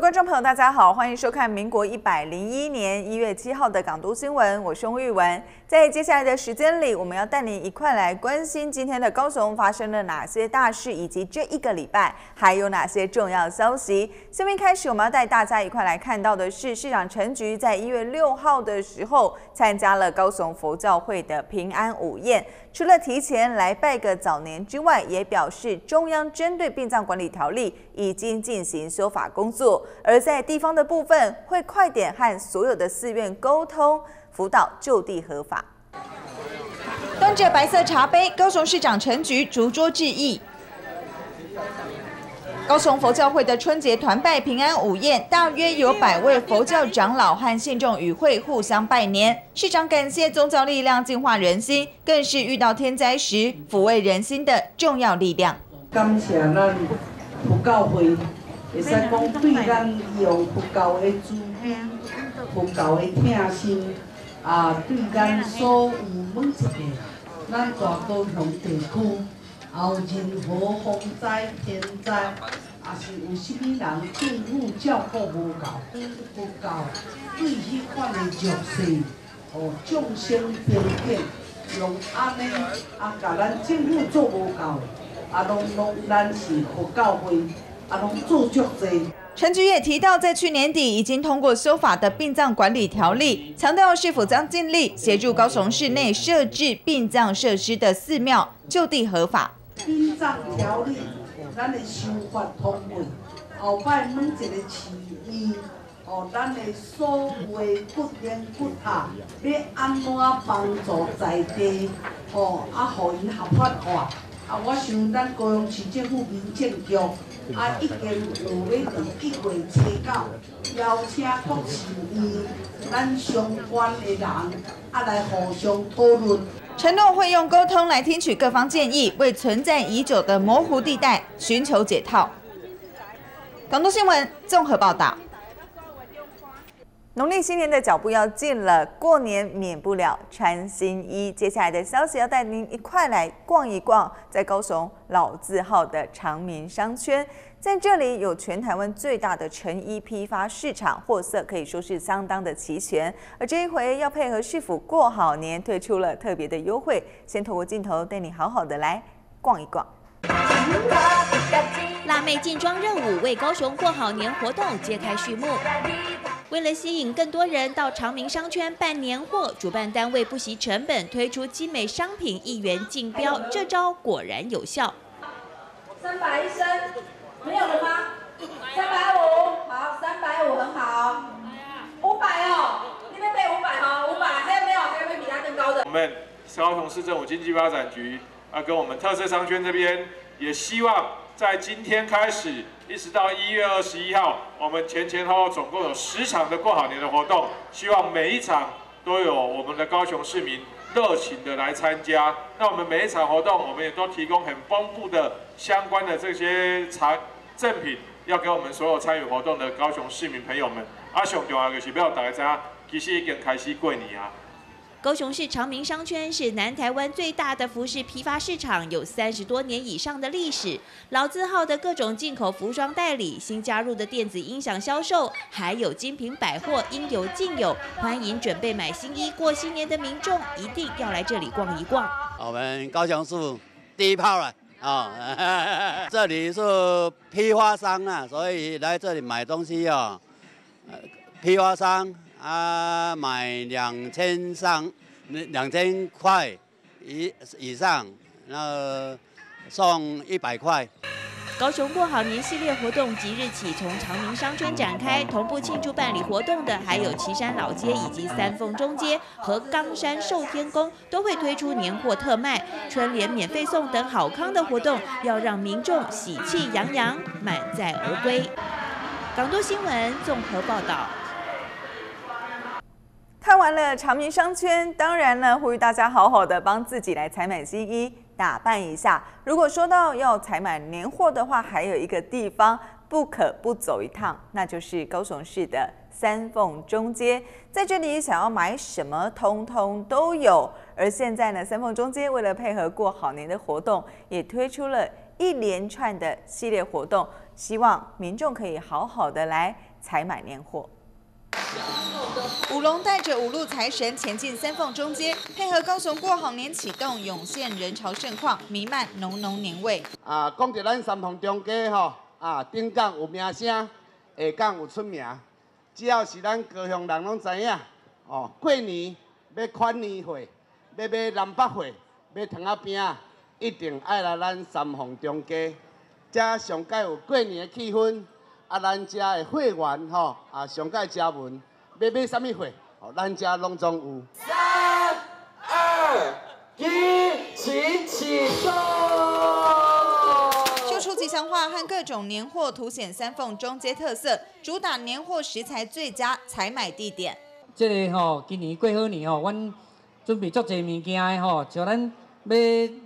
位观众朋友，大家好，欢迎收看民国一百零一年一月七号的港都新闻，我是翁玉文。在接下来的时间里，我们要带您一块来关心今天的高雄发生了哪些大事，以及这一个礼拜还有哪些重要消息。下面开始，我们要带大家一块来看到的是，市长陈菊在一月六号的时候参加了高雄佛教会的平安午宴，除了提前来拜个早年之外，也表示中央针对殡葬管理条例已经进行修法工作。而在地方的部分，会快点和所有的寺院沟通辅导就地合法。端着白色茶杯，高雄市长陈菊逐桌致意。高雄佛教会的春节团拜平安午宴，大约有百位佛教长老和信众与会互相拜年。市长感谢宗教力量净化人心，更是遇到天灾时抚慰人心的重要力量。感谢咱佛教会。会使讲对咱用佛教的佛教的疼心，啊，对咱所有每一个咱大高雄地区，后任何风灾、天灾，也是有甚物人政府照顾无够，不够对迄款的弱势，哦，众生平等，用安尼啊，甲咱政府做无够，啊，拢拢咱是佛教会。陈菊也提到，在去年底已经通过修法的殡葬管理条例，强调是否将尽力协助高雄市内设置殡葬设施的寺庙就地合法。殡葬条例，咱的修法通过，后摆每一个市医，哦，咱的所谓骨连骨塔，要安怎帮助在地，哦，啊，互因合法化。啊，我想咱高雄市政府民政局。啊，已经有要从一月初九邀请各市议咱相关的人啊来互相讨论，承诺会用沟通来听取各方建议，为存在已久的模糊地带寻求解套。广东新闻综合报道。农历新年的脚步要近了，过年免不了穿新衣。接下来的消息要带您一块来逛一逛，在高雄老字号的长明商圈，在这里有全台湾最大的成衣批发市场，货色可以说是相当的齐全。而这一回要配合市府过好年，推出了特别的优惠。先透过镜头带你好好的来逛一逛。辣妹进装任务为高雄过好年活动揭开序幕。为了吸引更多人到长明商圈办年货，主办单位不惜成本推出精美商品一元竞标，这招果然有效。三百一升，没有了吗？三百五，好，三百五很好。五百哦，那边备五百哈，五百，还有没有？还有没有比它更高的？我们高雄市政府经济发展局啊，跟我们特色商圈这边也希望。在今天开始，一直到一月二十一号，我们前前后后总共有十场的过好年的活动，希望每一场都有我们的高雄市民热情的来参加。那我们每一场活动，我们也都提供很丰富的相关的这些产赠品，要给我们所有参与活动的高雄市民朋友们。阿雄重要就是要大家知影，其实已经开始过年啊。高雄市长明商圈是南台湾最大的服饰批发市场，有三十多年以上的历史。老字号的各种进口服装代理，新加入的电子音响销售，还有精品百货，应有尽有。欢迎准备买新衣过新年的民众，一定要来这里逛一逛。我们高雄市第一炮了啊！这里是批发商啊，所以来这里买东西啊，批发商。啊，买两千上，两千块以以上，那送一百块。高雄过好年系列活动即日起从长明商圈展开，同步庆祝办理活动的还有旗山老街以及三凤中街和冈山寿天宫，都会推出年货特卖、春联免费送等好康的活动，要让民众喜气洋洋，满载而归。港都新闻综合报道。看完了长明商圈，当然呢，呼吁大家好好的帮自己来采买新衣，打扮一下。如果说到要采买年货的话，还有一个地方不可不走一趟，那就是高雄市的三凤中街。在这里想要买什么，通通都有。而现在呢，三凤中街为了配合过好年的活动，也推出了一连串的系列活动。希望民众可以好好的来采买年货。舞龙带着五路财神前进三凤中街，配合高雄过好年启动，涌现人潮盛况，弥漫浓浓年味。啊，讲到咱三凤中街吼，啊，顶港有名声，下港有出名。只要是咱高雄人拢知影，哦，过年要款年货，要买南北货，要糖仔饼，一定爱来咱三凤中街，遮上盖有过年的气氛。啊，咱遮的会员吼，啊，上届加文，要买啥物货，哦，咱遮拢总有。三二一，请启动！秀出吉祥话和各种年货，凸显三凤中街特色，主打年货食材最佳，采买地点。这个吼，今年过好年吼，阮准备足侪物件的吼，像咱买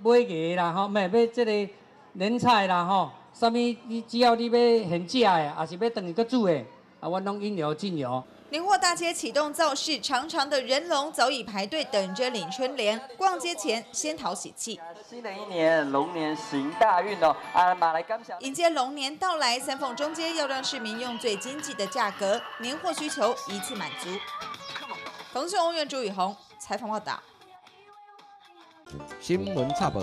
买个啦吼，买买这个年菜啦吼。啥物？你只要你要现食的，还是要等于个煮的，啊，我拢引流进油。年货大街启动造势，长长的人龙早已排队等着领春联。逛街前先讨喜气。新的一年，龙年行大运哦！啊，马来刚想迎接龙年到来，三凤中街要让市民用最经济的价格，年货需求一次满足。腾讯欧院朱雨红采访报道。新闻插播：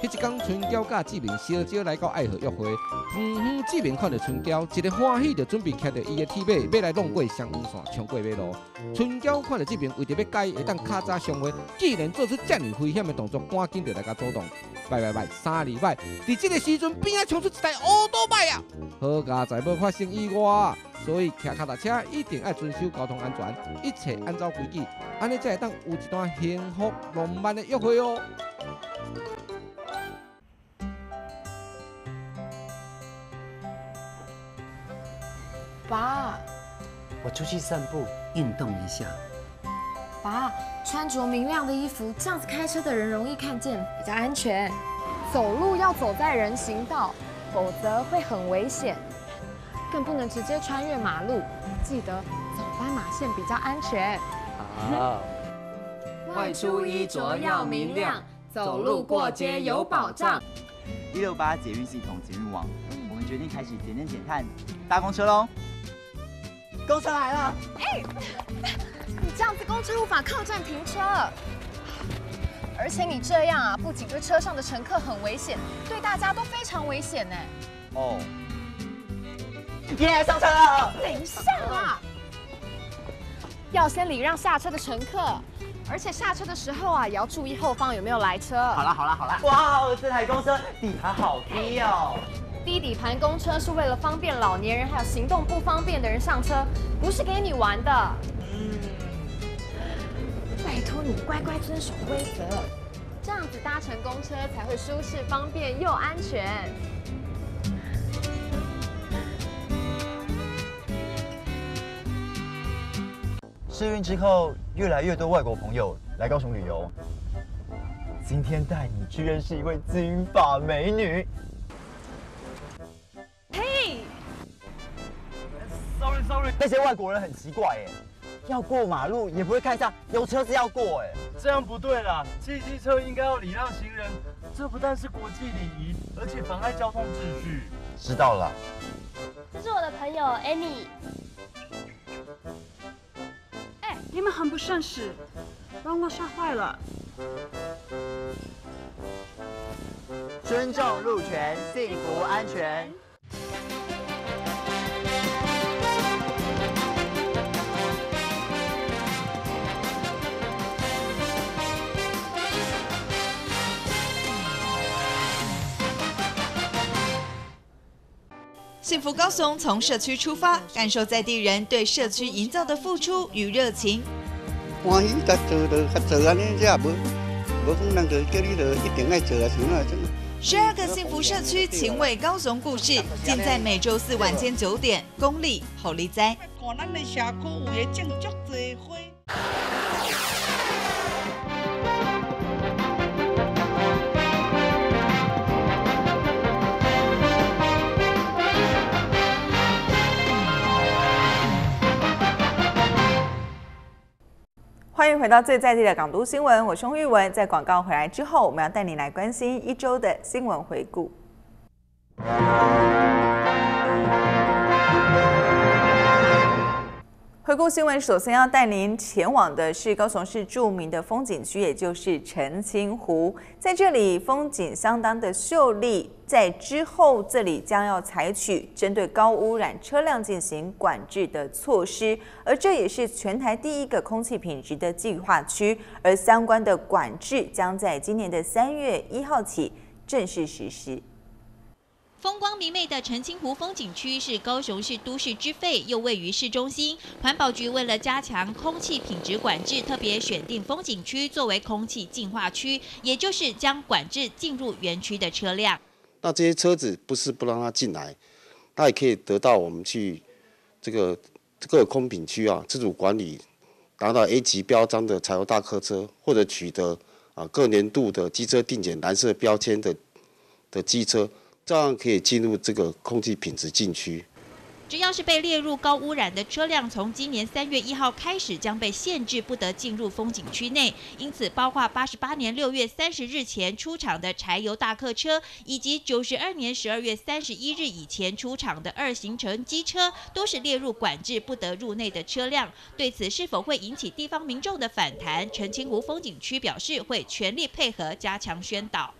迄一天，春娇甲志明小招来到爱河约会。远远志明看到春娇，一个欢喜就准备骑着伊的铁马，要来弄过双黄线，冲过马路。春娇看到志明为着要甲伊会当卡早相会，既然做出这样危险的动作，赶紧就来甲阻挡。拜拜拜，三二拜！伫这个时阵，边啊冲出一台乌多拜啊！好家在要发生意外，所以骑脚踏车一定要遵守交通安全，一切按照规矩，安尼才会当有一段幸福浪漫的约会哦。爸，我出去散步，运动一下。爸，穿着明亮的衣服，这样子开车的人容易看见，比较安全。走路要走在人行道，否则会很危险。更不能直接穿越马路，记得走斑马线比较安全。好。外出衣着要明亮，走路过街有保障。一六八捷运系统捷运网，我们决定开始节能减碳，搭公车喽！公车来了！哎，你这样子公车无法靠站停车，而且你这样啊，不仅对车上的乘客很危险，对大家都非常危险呢。哦，耶，上车了！等一下啊，要先礼让下车的乘客。而且下车的时候啊，也要注意后方有没有来车。好啦好啦好啦！哇，这台公车底盘好低哦。低底盘公车是为了方便老年人还有行动不方便的人上车，不是给你玩的。嗯，拜托你乖乖遵守规则，这样子搭乘公车才会舒适、方便又安全。试运之后，越来越多外国朋友来高雄旅游。今天带你去认识一位金发美女。嘿，sorry sorry，那些外国人很奇怪哎，要过马路也不会看一下有车子要过哎，这样不对啦，汽机车应该要礼让行人，这不但是国际礼仪，而且妨碍交通秩序。知道了。这是我的朋友 Annie。你们很不绅士，把我吓坏了。尊重路权，幸福安全。幸福高雄从社区出发，感受在地人对社区营造的付出与热情。欢喜做就做安尼，这也无无讲人就叫你就一定爱做啊，什么十二个幸福社区，情味高雄故事，尽在每周四晚间九点，公立好利哉。看咱的社区有诶种足多花。迎回到最在地的港都新闻，我是玉文。在广告回来之后，我们要带你来关心一周的新闻回顾。回顾新闻，首先要带您前往的是高雄市著名的风景区，也就是澄清湖。在这里，风景相当的秀丽。在之后，这里将要采取针对高污染车辆进行管制的措施，而这也是全台第一个空气品质的计划区。而相关的管制将在今年的三月一号起正式实施。风光明媚的澄清湖风景区是高雄市都市之肺，又位于市中心。环保局为了加强空气品质管制，特别选定风景区作为空气净化区，也就是将管制进入园区的车辆。那这些车子不是不让它进来，它也可以得到我们去这个各空品区啊自主管理，达到 A 级标章的柴油大客车，或者取得啊各年度的机车定检蓝色标签的的机车。这样可以进入这个空气品质禁区。只要是被列入高污染的车辆，从今年三月一号开始将被限制不得进入风景区内。因此，包括八十八年六月三十日前出厂的柴油大客车，以及九十二年十二月三十一日以前出厂的二行程机车，都是列入管制不得入内的车辆。对此是否会引起地方民众的反弹？澄清湖风景区表示会全力配合，加强宣导。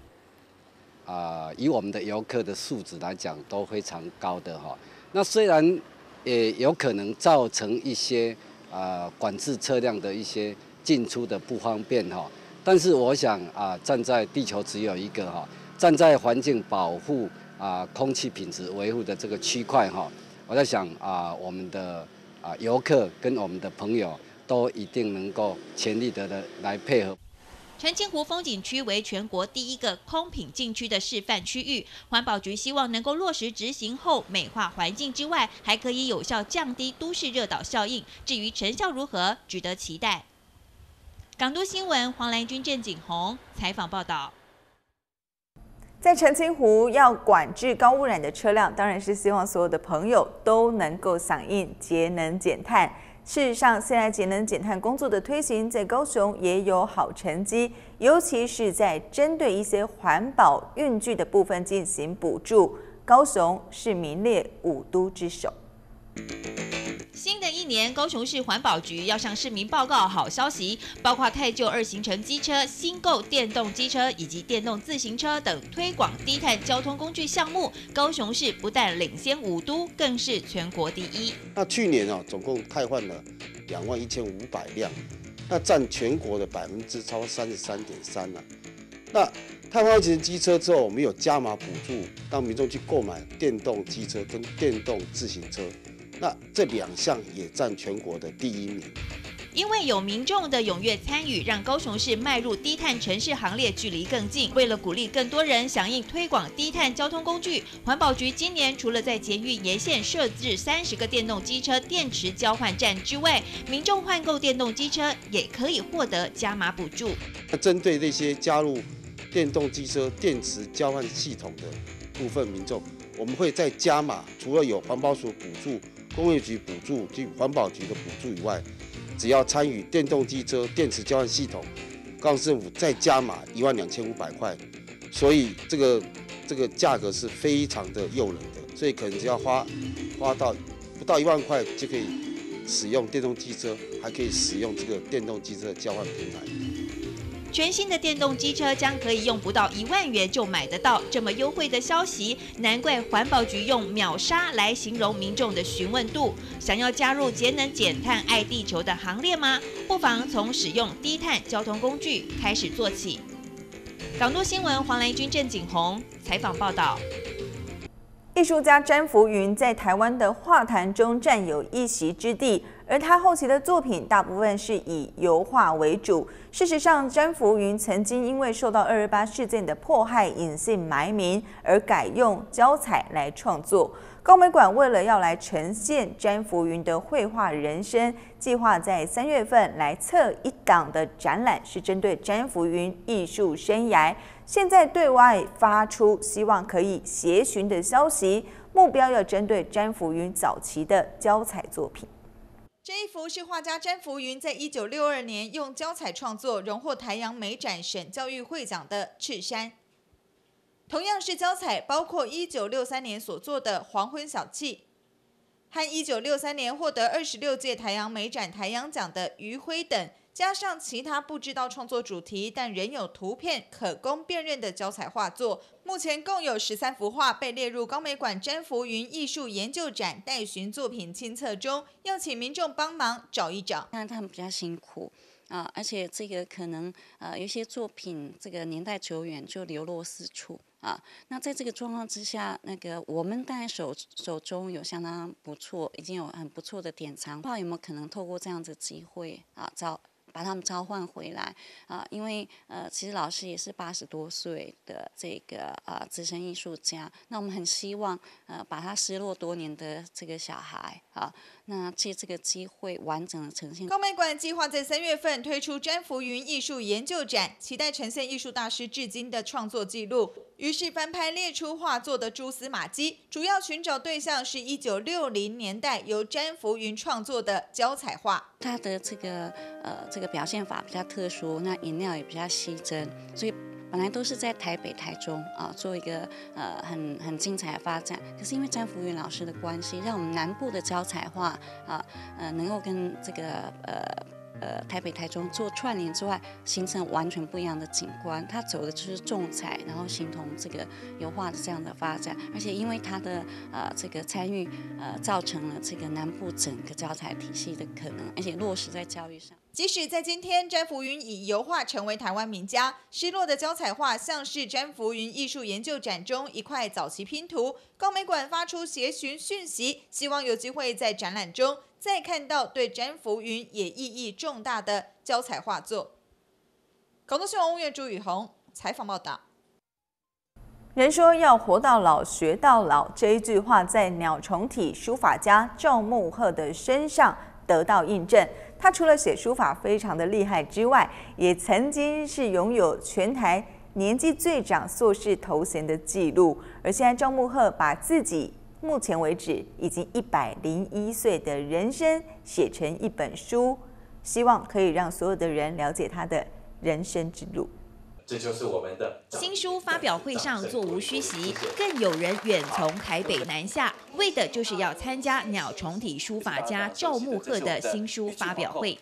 啊，以我们的游客的素质来讲，都非常高的哈。那虽然也有可能造成一些啊管制车辆的一些进出的不方便哈，但是我想啊，站在地球只有一个哈，站在环境保护啊空气品质维护的这个区块哈，我在想啊，我们的啊游客跟我们的朋友都一定能够全力的的来配合。澄清湖风景区为全国第一个空品禁区的示范区域，环保局希望能够落实执行后，美化环境之外，还可以有效降低都市热岛效应。至于成效如何，值得期待。港都新闻黄兰君、郑景宏采访报道。在澄清湖要管制高污染的车辆，当然是希望所有的朋友都能够响应节能减碳。事实上，现在节能减碳工作的推行，在高雄也有好成绩，尤其是在针对一些环保运具的部分进行补助，高雄是名列五都之首。新的一年，高雄市环保局要向市民报告好消息，包括太旧二行程机车、新购电动机车以及电动自行车等推广低碳交通工具项目。高雄市不但领先五都，更是全国第一。那去年啊，总共汰换了两万一千五百辆，那占全国的百分之超三十三点三了。那汰换二行程机车之后，我们有加码补助，让民众去购买电动机车跟电动自行车。那这两项也占全国的第一名。因为有民众的踊跃参与，让高雄市迈入低碳城市行列距离更近。为了鼓励更多人响应推广低碳交通工具，环保局今年除了在捷运沿线设置三十个电动机车电池交换站之外，民众换购电动机车也可以获得加码补助。那针对那些加入电动机车电池交换系统的部分民众，我们会再加码，除了有环保署补助。工业局补助及环保局的补助以外，只要参与电动机车电池交换系统，高雄政府再加码一万两千五百块，所以这个这个价格是非常的诱人的，所以可能只要花花到不到一万块就可以使用电动机车，还可以使用这个电动机车交换平台。全新的电动机车将可以用不到一万元就买得到，这么优惠的消息，难怪环保局用秒杀来形容民众的询问度。想要加入节能减碳、爱地球的行列吗？不妨从使用低碳交通工具开始做起。港都新闻黄兰君、郑景宏采访报道。艺术家詹福云在台湾的画坛中占有一席之地，而他后期的作品大部分是以油画为主。事实上，詹福云曾经因为受到二二八事件的迫害，隐姓埋名，而改用胶彩来创作。高美馆为了要来呈现詹福云的绘画人生，计划在三月份来测一档的展览，是针对詹福云艺术生涯。现在对外发出希望可以协寻的消息，目标要针对詹福云早期的胶彩作品。这一幅是画家詹福云在一九六二年用胶彩创作，荣获台阳美展省教育会奖的《赤山》。同样是胶彩，包括一九六三年所做的《黄昏小憩》，和一九六三年获得二十六届台阳美展台阳奖的余晖等。加上其他不知道创作主题，但仍有图片可供辨认的胶彩画作，目前共有十三幅画被列入高美馆詹福云艺术研究展待寻作品清册中，要请民众帮忙找一找。那他们比较辛苦啊，而且这个可能呃有些作品这个年代久远就流落四处啊。那在这个状况之下，那个我们当然手手中有相当不错，已经有很不错的典藏，不知道有没有可能透过这样子机会啊找。把他们召唤回来啊！因为呃，其实老师也是八十多岁的这个呃资深艺术家，那我们很希望呃把他失落多年的这个小孩啊。那借这个机会完整的呈现。高美馆计划在三月份推出詹福云艺术研究展，期待呈现艺术大师至今的创作记录。于是翻拍列出画作的蛛丝马迹，主要寻找对象是一九六零年代由詹福云创作的胶彩画。他的这个呃这个表现法比较特殊，那颜料也比较稀珍，所以。本来都是在台北、台中啊，做一个呃很很精彩的发展。可是因为詹福云老师的关系，让我们南部的胶彩画啊，呃，能够跟这个呃。呃，台北、台中做串联之外，形成完全不一样的景观。它走的就是重彩，然后形同这个油画的这样的发展。而且因为它的呃这个参与，呃，造成了这个南部整个教材体系的可能，而且落实在教育上。即使在今天，詹福云以油画成为台湾名家，失落的胶彩画像是詹福云艺术研究展中一块早期拼图。高美馆发出协寻讯息，希望有机会在展览中。再看到对詹福云也意义重大的胶彩画作。广东新闻院朱雨红采访报道。人说要活到老学到老，这一句话在鸟虫体书法家赵木鹤的身上得到印证。他除了写书法非常的厉害之外，也曾经是拥有全台年纪最长硕士头衔的记录。而现在赵木鹤把自己目前为止，已经一百零一岁的人生写成一本书，希望可以让所有的人了解他的人生之路。这就是我们的新书发表会上座无虚席，更有人远从台北南下，为的就是要参加鸟虫体书法家赵木鹤的新书发表会。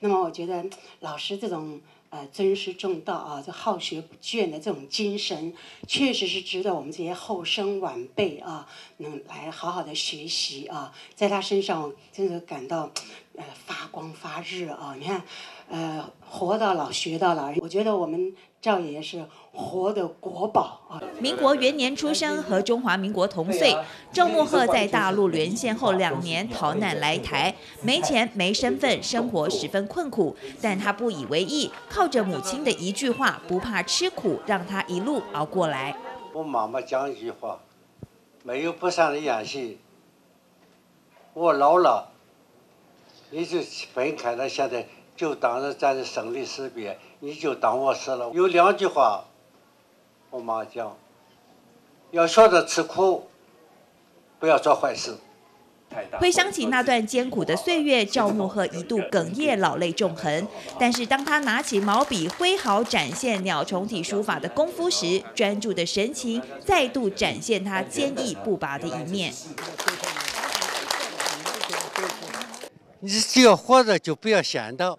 那么，我觉得老师这种。呃，尊师重道啊，这好学不倦的这种精神，确实是值得我们这些后生晚辈啊，能来好好的学习啊。在他身上，真的感到呃发光发热啊。你看，呃，活到老学到老，我觉得我们。赵爷爷是活的国宝啊！民国元年出生，和中华民国同岁。赵木鹤在大陆沦陷后两年逃难来台，没钱没身份，生活十分困苦。但他不以为意，靠着母亲的一句话“不怕吃苦”，让他一路熬过来。我妈妈讲一句话：“没有不散的宴席。”我老了，你就分开了，现在就当着咱的生离死别。你就当我死了。有两句话，我妈讲：要晓得吃苦，不要做坏事。回想起那段艰苦的岁月，赵木鹤一度哽咽，老泪纵横。但是当他拿起毛笔，挥毫展现鸟虫体书法的功夫时，专注的神情再度展现他坚毅不拔的一面。你只要活着，就不要闲着。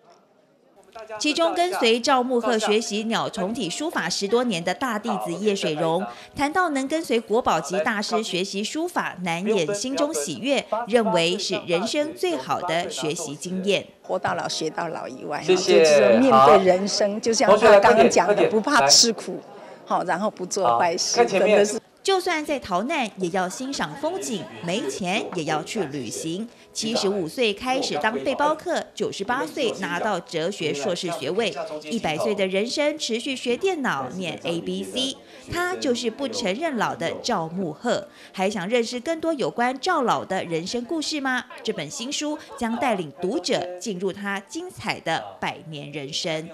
其中跟随赵木鹤学习鸟虫体书法十多年的大弟子叶水荣，谈到能跟随国宝级大师学习书法，难掩心中喜悦，认为是人生最好的学习经验。活到老学到老以外，就是面对人生，就像他刚刚讲的，不怕吃苦，好，然后不做坏事，真的是。就算在逃难，也要欣赏风景；没钱也要去旅行。七十五岁开始当背包客，九十八岁拿到哲学硕士学位，一百岁的人生持续学电脑、念 A B C。他就是不承认老的赵木鹤。还想认识更多有关赵老的人生故事吗？这本新书将带领读者进入他精彩的百年人生。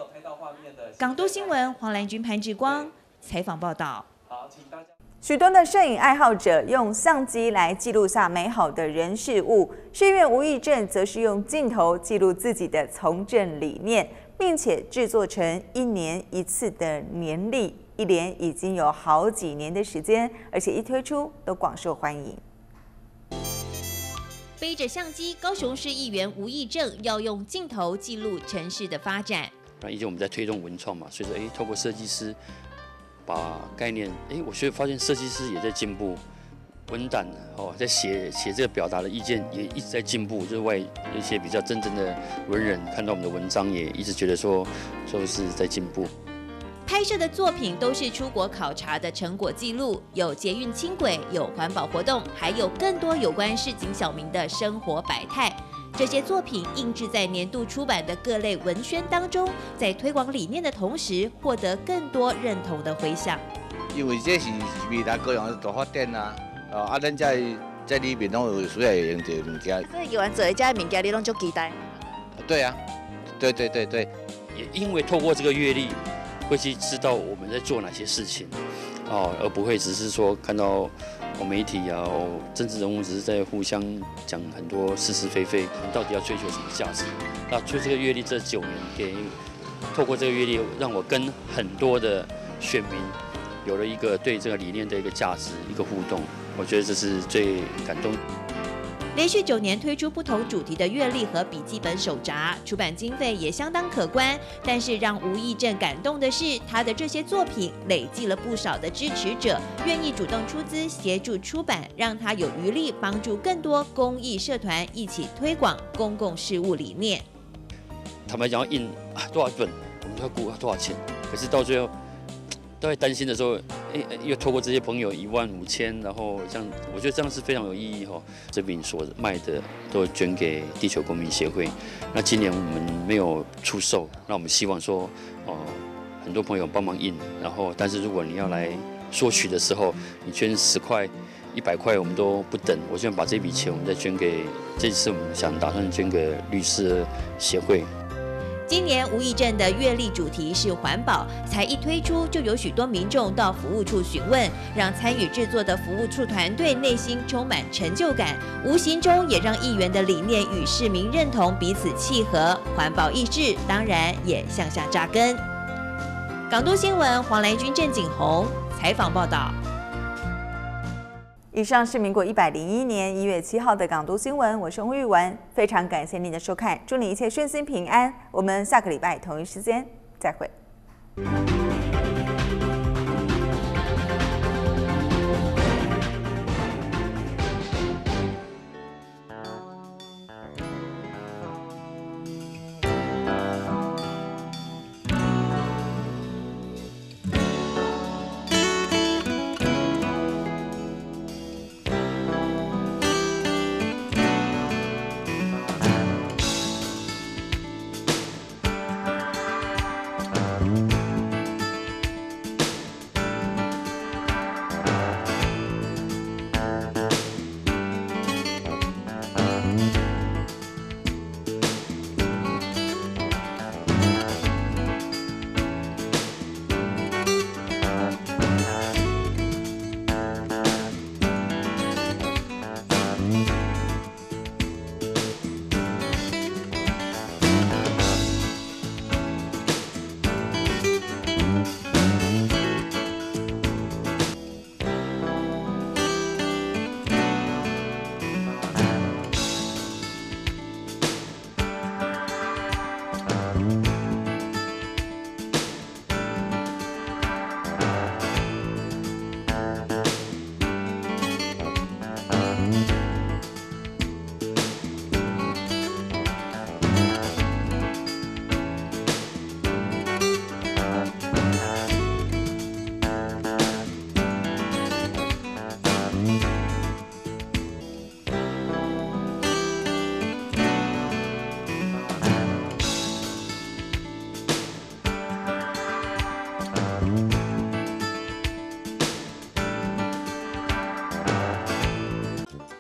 港都新闻黄兰君、潘志光采访报道。好，请大家。许多的摄影爱好者用相机来记录下美好的人事物，摄影院吴义正则是用镜头记录自己的从政理念，并且制作成一年一次的年历，一连已经有好几年的时间，而且一推出都广受欢迎。背着相机，高雄市议员吴义正要用镜头记录城市的发展。那以前我们在推动文创嘛，所以说，哎，透过设计师把概念，哎，我却发现设计师也在进步。文档哦，在写写这个表达的意见也一直在进步，就是外一些比较真正的文人看到我们的文章，也一直觉得说，说是在进步。拍摄的作品都是出国考察的成果记录，有捷运轻轨，有环保活动，还有更多有关市井小民的生活百态。这些作品印制在年度出版的各类文宣当中，在推广理念的同时，获得更多认同的回响。因为这是未来各样的大发展啊。哦，啊，咱在在里面拢有需要用到物件。所以有完做一家物件，你拢就期待。对啊，对对对对，也因为透过这个阅历，会去知道我们在做哪些事情，哦，而不会只是说看到媒体啊，哦政治人物只是在互相讲很多是是非非，你到底要追求什么价值？那就这个阅历这九年，给透过这个阅历，让我跟很多的选民有了一个对这个理念的一个价值一个互动。我觉得这是最感动。连续九年推出不同主题的月历和笔记本手札，出版经费也相当可观。但是让吴义正感动的是，他的这些作品累积了不少的支持者，愿意主动出资协助出版，让他有余力帮助更多公益社团一起推广公共事务理念。他们想，要印多少本，我们要估多少钱，可是到最后。都在担心的时候，哎，又透过这些朋友一万五千，然后这样，我觉得这样是非常有意义哈。这边所卖的都捐给地球公民协会。那今年我们没有出售，那我们希望说，哦，很多朋友帮忙印，然后，但是如果你要来索取的时候，你捐十块、一百块，我们都不等。我希望把这笔钱，我们再捐给，这次我们想打算捐给律师协会。今年吴义镇的月历主题是环保，才一推出就有许多民众到服务处询问，让参与制作的服务处团队内心充满成就感，无形中也让议员的理念与市民认同彼此契合，环保意志当然也向下扎根。港都新闻黄来军、郑景宏采访报道。以上是民国一百零一年一月七号的港都新闻，我是洪玉文，非常感谢您的收看，祝你一切顺心平安，我们下个礼拜同一时间再会。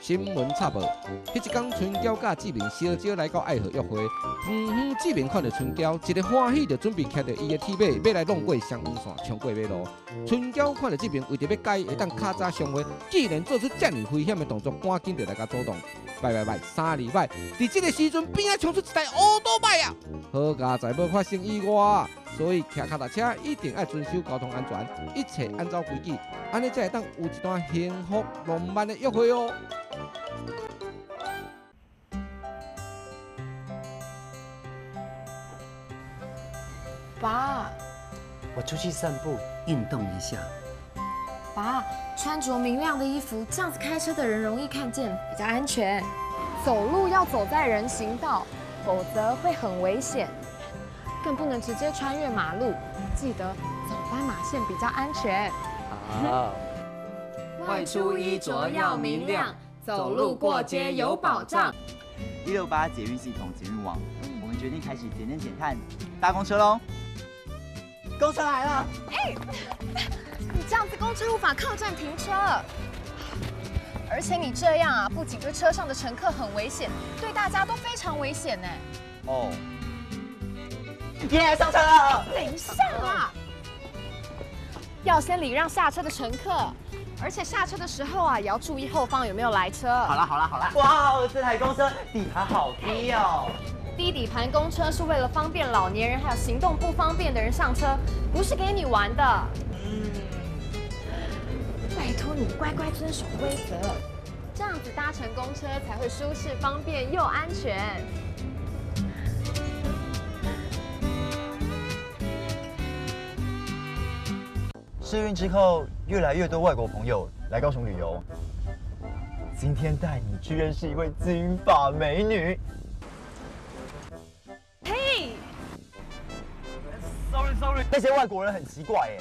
新闻插播：迄一天，春娇甲志明小姐来到爱河约会，远远志明看到春娇，一个欢喜就准备骑着伊的铁马，要来弄过双黄线，冲过马路。春娇看到志明为着要伊会当卡早相会，既然做出这样危险的动作，赶紧就来甲阻挡。拜拜拜，三二拜！伫这个时阵，边仔冲出一台乌多拜啊！好佳在要发生意外，所以骑脚踏车一定要遵守交通安全，一切按照规矩，安尼才会当有一段幸福浪漫的约会哦。爸，我出去散步，运动一下。爸，穿着明亮的衣服，这样子开车的人容易看见，比较安全。走路要走在人行道，否则会很危险。更不能直接穿越马路，记得走斑马线比较安全。好，外出衣着要明亮。走路过街有保障。一六八捷运系统捷运网，我们决定开始减减减碳，搭公车喽！公车来了！哎，你这样子公车无法靠站停车，而且你这样啊，不仅对车上的乘客很危险，对大家都非常危险呢。哦。耶，上车了！等一下啊，要先礼让下车的乘客。而且下车的时候啊，也要注意后方有没有来车。好啦好啦好啦！哇，这台公车底盘好低哦。低底盘公车是为了方便老年人还有行动不方便的人上车，不是给你玩的。嗯。拜托你乖乖遵守规则，这样子搭乘公车才会舒适、方便又安全。试运之后，越来越多外国朋友来高雄旅游。今天带你去认识一位金发美女。嘿，sorry sorry，那些外国人很奇怪耶，